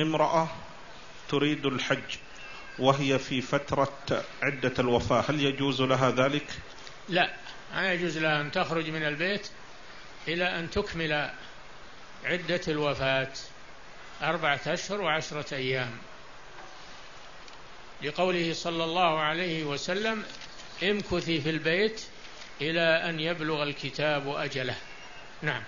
امرأة تريد الحج وهي في فترة عدة الوفاة. هل يجوز لها ذلك؟ لا لا يجوز لها أن تخرج من البيت إلى أن تكمل عدة الوفاة أربعة أشهر وعشرة أيام. لقوله صلى الله عليه وسلم امكثي في البيت إلى أن يبلغ الكتاب أجله. نعم.